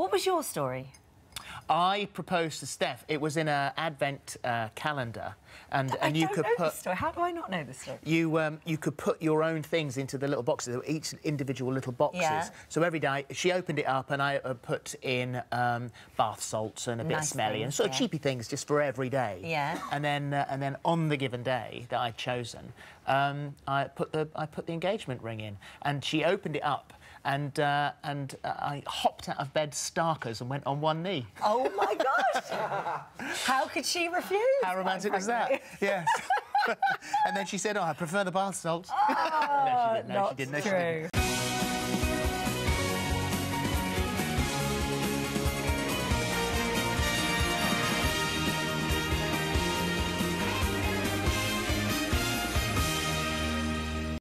What was your story? I proposed to Steph. It was in an advent uh, calendar, and and I you don't could know put this story. How do I not know this story? you um, you could put your own things into the little boxes, each individual little boxes. Yeah. So every day she opened it up, and I uh, put in um, bath salts and a bit of Nice smelly and things, sort of yeah. cheapy things just for every day. Yeah. And then uh, and then on the given day that I'd chosen, um, I put the I put the engagement ring in, and she opened it up. And uh, and uh, I hopped out of bed starkers and went on one knee. Oh Oh my gosh! How could she refuse? How romantic was that? Yes. and then she said, "Oh, I prefer the bath salts." Ah, no, she didn't. No, Not she didn't. No, she true. didn't.